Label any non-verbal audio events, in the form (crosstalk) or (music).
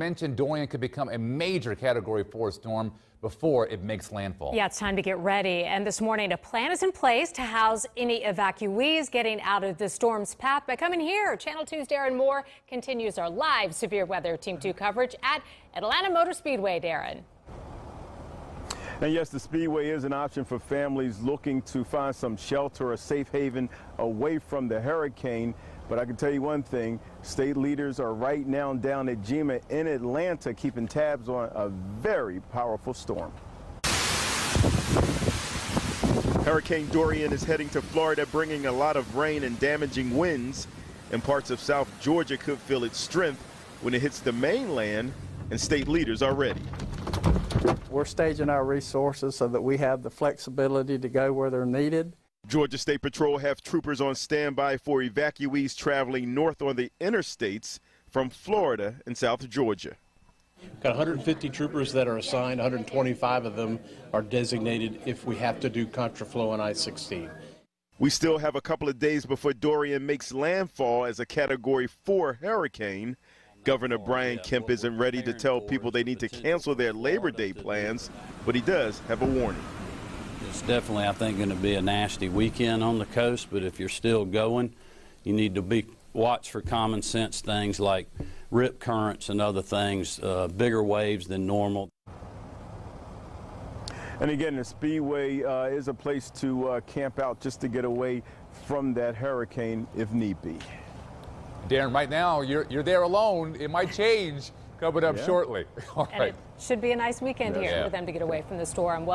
mentioned Dorian could become a major Category 4 storm before it makes landfall. Yeah, it's time to get ready. And this morning, a plan is in place to house any evacuees getting out of the storm's path. But coming here, Channel 2's Darryn Moore continues our live severe weather Team 2 coverage at Atlanta Motor Speedway. Darryn. And yes, the Speedway is an option for families looking to find some shelter or safe haven away from the hurricane. But I can tell you one thing, state leaders are right now down at GEMA in Atlanta keeping tabs on a very powerful storm. Hurricane Dorian is heading to Florida, bringing a lot of rain and damaging winds. And parts of South Georgia could feel its strength when it hits the mainland, and state leaders are ready. We're staging our resources so that we have the flexibility to go where they're needed. Georgia State Patrol have troopers on standby for evacuees traveling north on the interstates from Florida and South Georgia. Got 150 troopers that are assigned, 125 of them are designated if we have to do contraflow on I-16. We still have a couple of days before Dorian makes landfall as a Category 4 hurricane. Governor oh, Brian Kemp isn't ready to tell people they need to cancel their Labor Day plans, but he does have a warning. It's definitely, I think, going to be a nasty weekend on the coast, but if you're still going, you need to be watch for common sense things like rip currents and other things, uh, bigger waves than normal. And again, the Speedway uh, is a place to uh, camp out just to get away from that hurricane if need be. Darryn, right now, you're, you're there alone. It might change coming up Yeah. shortly. (laughs) All And right. it should be a nice weekend Yes. here Yeah. for them to get away from the storm. Well,